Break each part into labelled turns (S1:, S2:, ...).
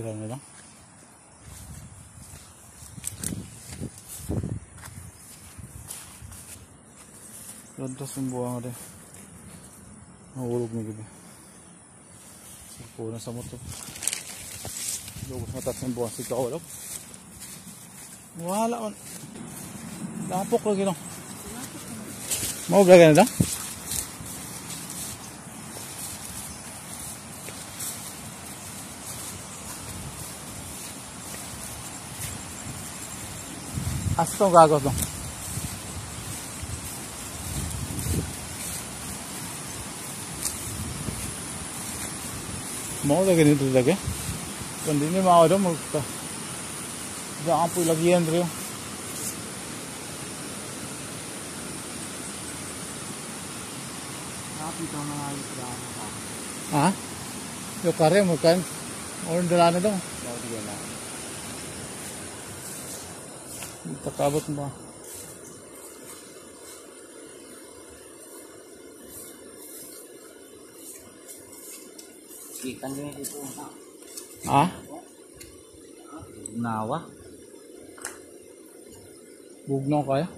S1: aliran memang. Ganda sembuang deh. Nahulog na gabi Sirpuno sa moto Lugos matat sembuang si Wala Lapok lagi Mau belajar na? അസ്തമകാകത്തും മോളൊക്കെ നിന്നിട്ടൊക്കെ continue
S2: ആവരും ഇത് ആപ്പ് ലഗിയെന്തറിയോ ആ കറിയാൻ മുക്കാൻ
S1: ഓൺ ഇടാനോ kare mo mo.
S2: Ikan din dito.
S1: Ha?
S2: Nawa.
S1: Bugno kaya?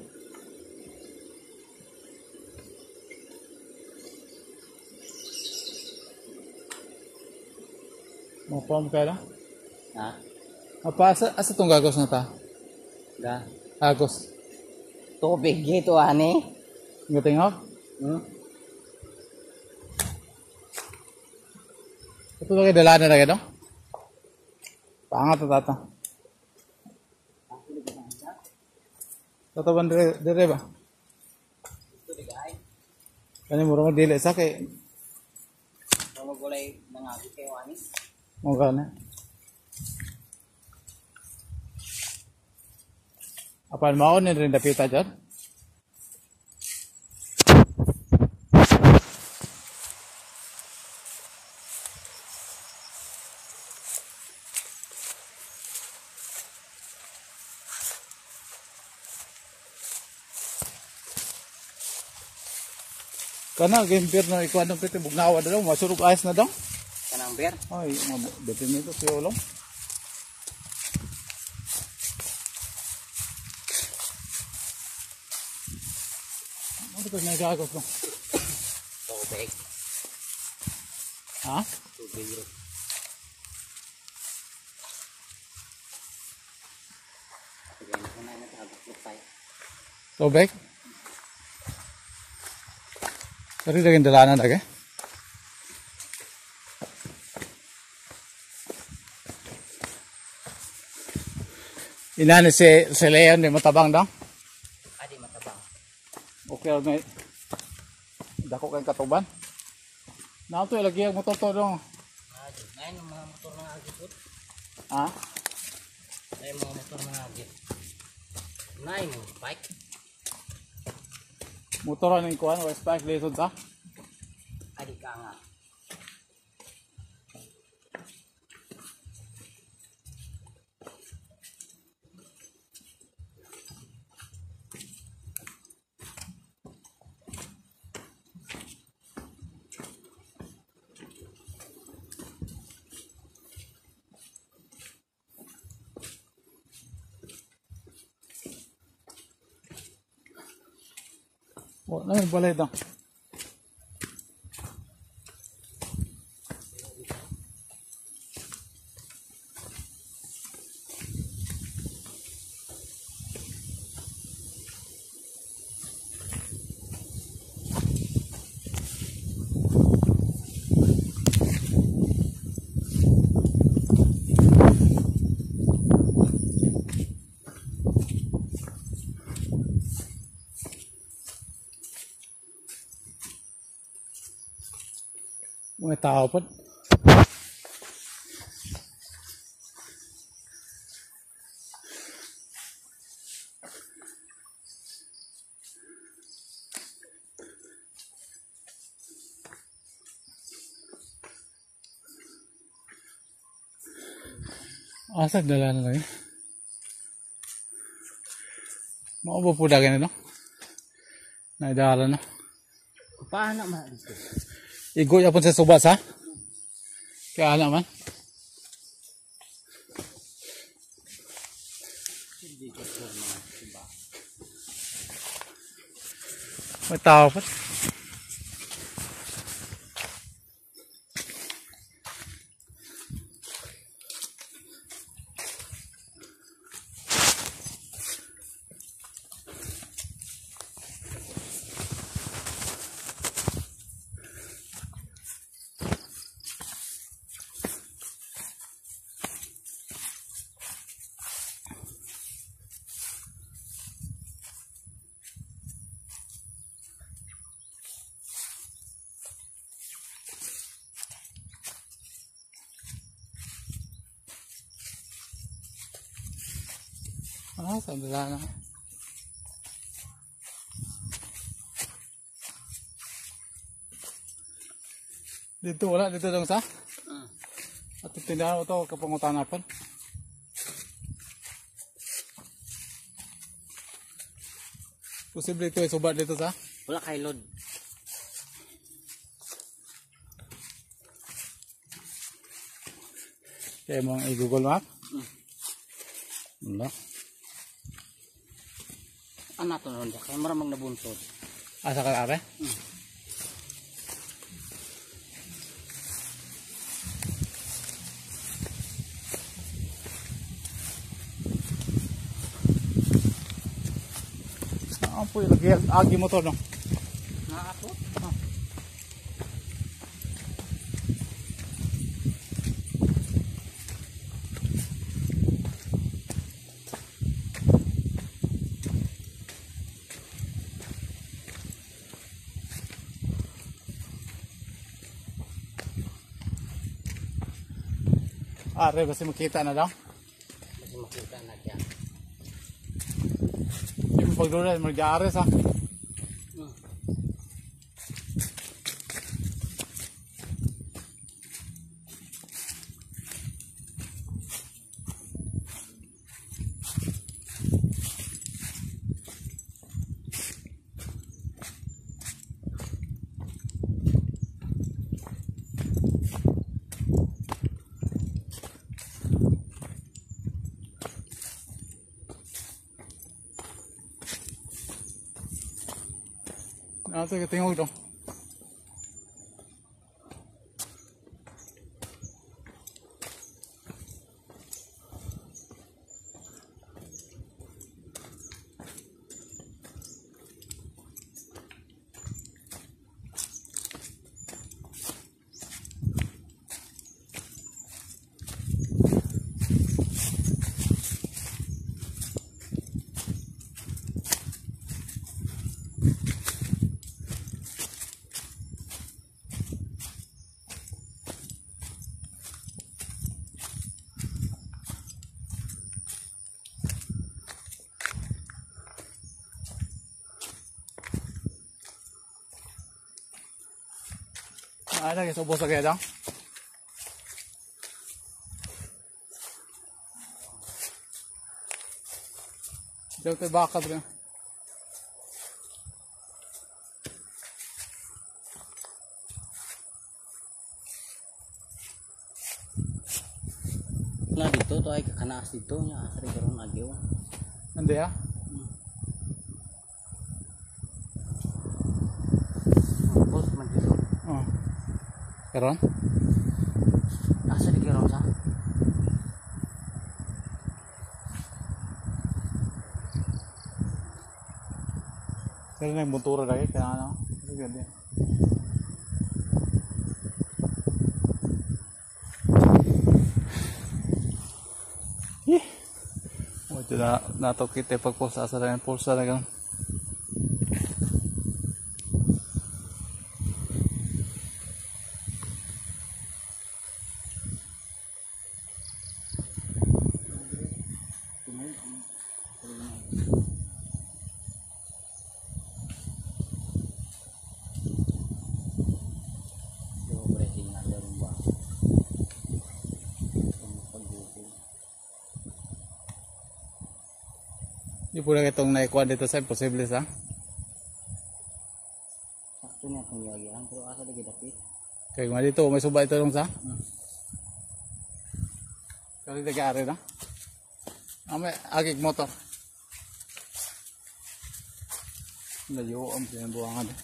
S1: Mapam kaya lang?
S2: Ha?
S1: Apa asa asa tong gagos na ta?
S2: Dah.
S1: Agus.
S2: Topik gitu aneh.
S1: Nggak tengok?
S2: Hmm.
S1: Itu lagi dalam ada dong? Sangat tuh tata. Tata
S2: bandir dari apa?
S1: Kani murung dilek sakai.
S2: Kalau boleh mengaku kewani.
S1: Mau kan? Apan mao ni rin dapita dyan? Kana gimpir na ikuan ng piti bugnawa na daw, masurog ayos na daw.
S2: Kanang beer.
S1: Ay, dito nito si Olong. Ko nagagot mo?
S2: Tubig.
S1: Ha?
S2: Tubig natagok
S1: Tubig? Dari lagi dalanan lagi. Inani si si Leon di matabang daw. Okay may dako kay katuban. Na to lagi ang motor to dong.
S2: Ngayon ang mga motor na agi po.
S1: Ha?
S2: Ngayon mga motor na agi. Ngayon bike.
S1: Motor ni kuan West Park lisod ta. Boa, né? boa leidão. Tao pa. Asa dala na lang. Mao po dagan na no? Naidala na.
S2: Paano ma
S1: Igoy apon sa subas ha. Kaya
S2: alam man.
S1: May tao pa. Ah, sabi na. Dito wala, dito lang sa.
S2: Ah.
S1: At tindahan ko to kapangutanapan. Posible ito ay subat dito sa.
S2: Wala kay load.
S1: Kaya mo ang i-google map.
S2: Hmm.
S1: Wala.
S2: Ano anak tuh nonda kayak meremang
S1: nebuntut asal apa
S2: hmm.
S1: Apa lagi agi motor dong? Nah,
S2: apa? Ako?
S1: Are basi makita na daw.
S2: Kasi makita na diyan.
S1: Yung pagdura mag-are sa.
S2: 这
S1: 个等会儿。来，再给手波手给一张。جبت
S2: Nah, itu tuh kena asli itu nya
S1: asli
S2: gerung agewa. Nanti
S1: ya. Karon?
S2: Asa di karon sa?
S1: Pero nang buntura lagi kaya ano. Kasi ganda. Eh. Ito na nato kita pagposa sa lang pulsa na ganun. lang itong naikuha dito sa imposible sa?
S2: Sakto na itong yagihan pero asa lagi dapit
S1: kaya kung dito may suba ito lang sa?
S2: Hmm.
S1: kasi nag-aari na. Ame agig motor layo ang pinabuangan eh.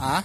S2: Ah?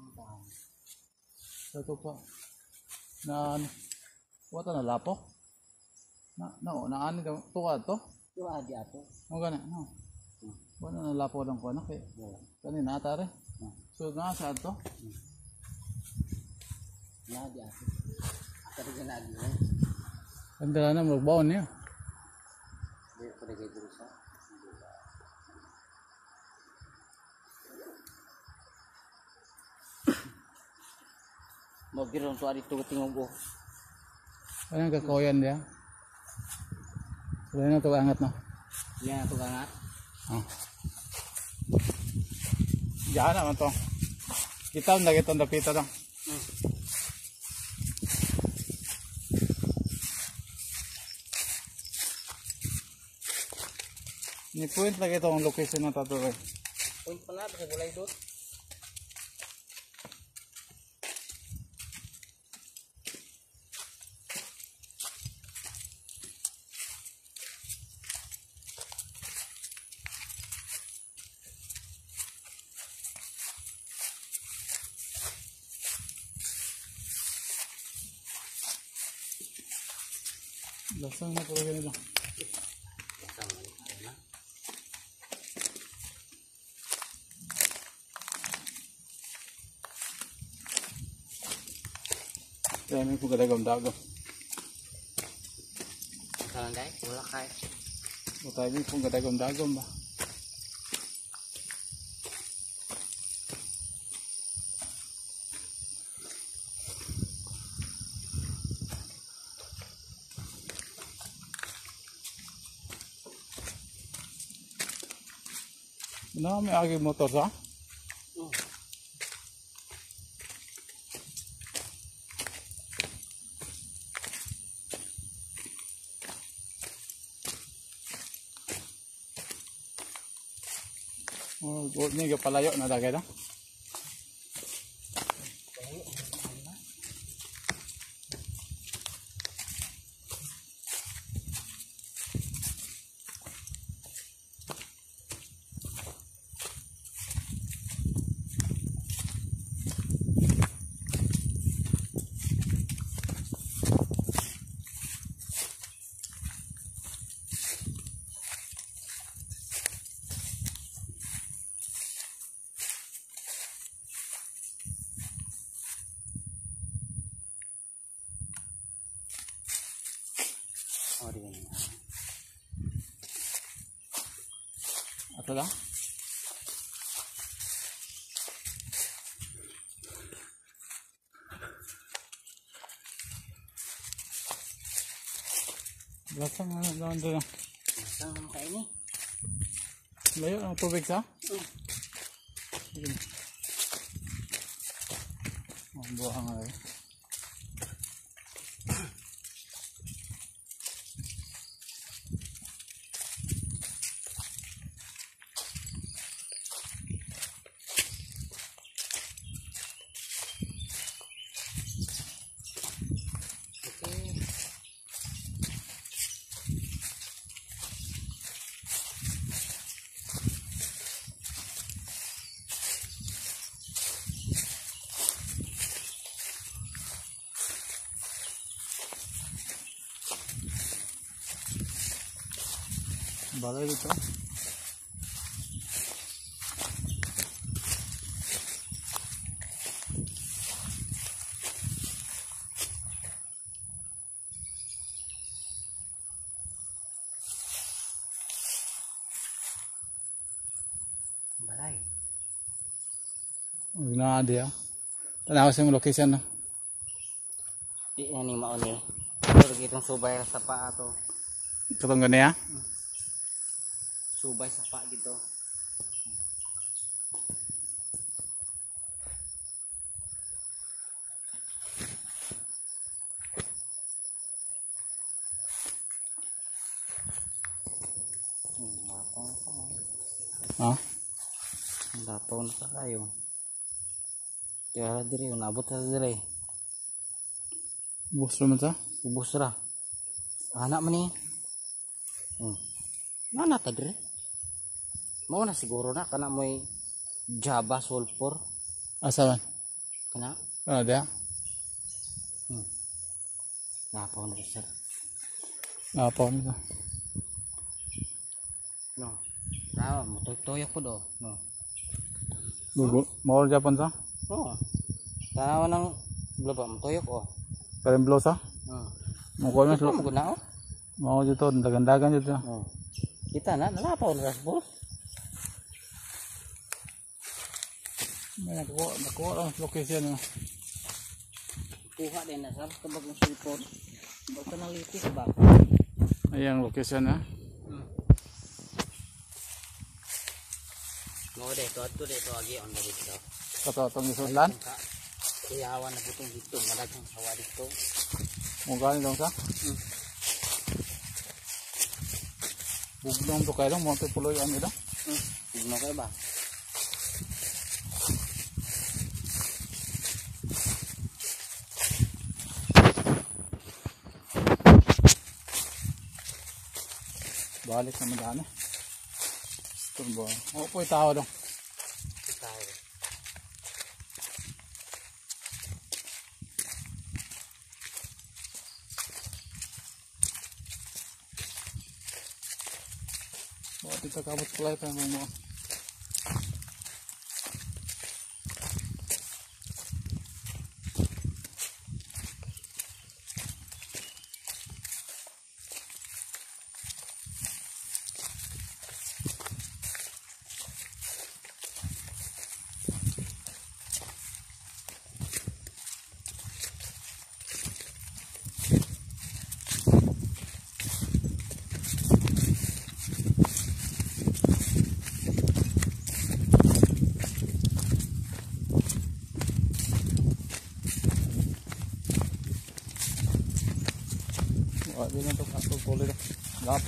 S2: Ang.
S1: Sa to pa. Na ano? Wata na lapo. Na no, na ani to to ka to.
S2: Yo adi ato.
S1: Mo gana no. Wala na lapo ng kuno kay
S2: Yo.
S1: kanina atare. So na sa to.
S2: Na adi ato. Ako rin na mo.
S1: Ang dala na magbaon niya.
S2: Di ko rin dito mobil giron hari itu tuh ini
S1: bo Ayan kakoyan dia. Wala tuh ito angat iya
S2: tuh na jangan
S1: angat. Oh. kita udah. Kita ang dagitan dapita.
S2: Hmm.
S1: Ni point lagi itong location na tatuloy.
S2: Point pa na, tuh.
S1: Lasang na puro ganito. May kung kadagam-dagam.
S2: Kalan dai, wala kay.
S1: O tayo may kung kadagam-dagam ba? Na may agi motor sa? Oh, buat ni palayo na dagay no? Ato lang? Lasang na lang doon.
S2: Saan naman kayo ni?
S1: Layo ang tubig sa? Sige. Ang buha nga eh. balai itu. Balai. Ini dia.
S2: ya tanah sih lokasi anda ini mau nih berhitung subair apa atau
S1: ketemu nih ya.
S2: Subay sa paa dito. Hmm, lapaw na sa
S1: Ha?
S2: Lapaw na sa kayo. Kaya dire, nabot sa dire.
S1: Bus naman sa.
S2: Ubus ra. Anak man ni. Hmm. Nana ta dire. Mao na siguro na kana mo'y Java sulfur
S1: Asa man?
S2: kana.
S1: Ah, di ah.
S2: Hmm. Lapaw na sir.
S1: Napaw nito.
S2: No. Tama mo toy ko do. No.
S1: Gugu. Mawal Japan sa.
S2: Oh. Tama nang blaba mo toyok oh.
S1: Karim blow sa.
S2: Hmm.
S1: Mukha na
S2: Ito
S1: slo.
S2: mo guna oh.
S1: Mao dito, dagan-dagan dito.
S2: Oh. Kita na nalapaw na sa
S1: Ayan, nakuha, nakuha lang location.
S2: Kuha din na sir, kabag ng sulpon. Kabag on na dito.
S1: kata itong isudlan?
S2: Kaya awan na po itong dito, malagang hawa
S1: itu, Mungkani lang ka?
S2: bukan
S1: untuk to dong mau mga pipuloy ang ito? Balik naman daan eh. Turbo. Oo po, tao dong.
S2: Tao.
S1: Bakit ito kabot kulay pa mo mo.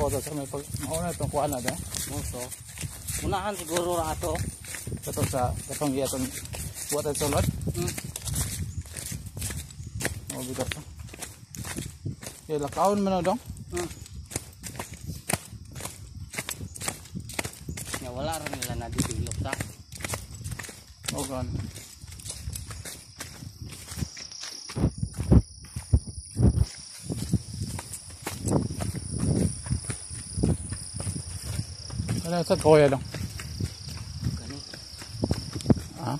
S1: Ito sa may pag... Mauna itong kuha na ito.
S2: Muso. Unahan siguro ra ato.
S1: Ito sa katong iya itong buat ito sulod.
S2: Hmm.
S1: Oo, bigat ito. Okay, lakaon mo na dong.
S2: Hmm. Nga wala rin nila na develop sa.
S1: Oo, gan. nó
S2: rất thôi
S1: rồi đâu hả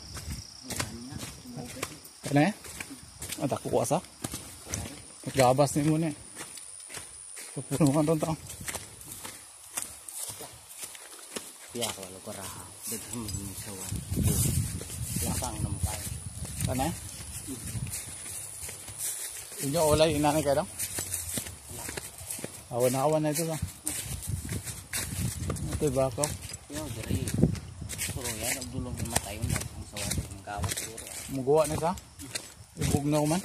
S1: cái này. Nó đặt của sao gà bắp này muốn này.
S2: Cái phụ nữ con tông. Tông biar walau kerah dengan misawan lapang
S1: nampai kana inyo olay inanay kayo daw awan-awan na ito daw Ito yung bakaw.
S2: Yo, diri. Puro yan, ang dulong himatay yun. Ang sawan ng gawat.
S1: Muguwa na sa. Ibugnaw man.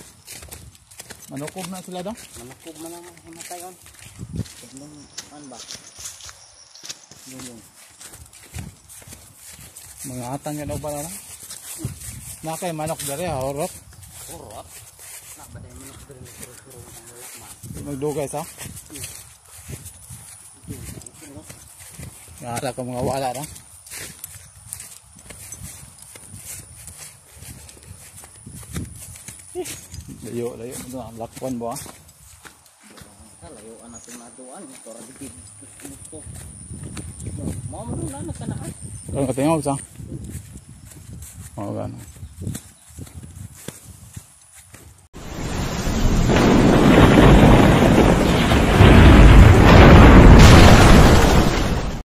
S1: Manukob na sila dong.
S2: Manukog man ang himatay yun. Taglong, ano ba? Dulong.
S1: Mga atang yan o pala na. Nakay manok dari ha, horot.
S2: Puro. Na, baday manok diri na ma.
S1: Magdugay sa. đó là con ngó bỏ lại đó Layo, layo. Ito ang lakwan ba? Layo,
S2: anak ko na tuwan. Ito ang bigid. Gusto. Mama, doon na, nagkanaan.
S1: Ito, tingnan ko sa. Oo, gano'n.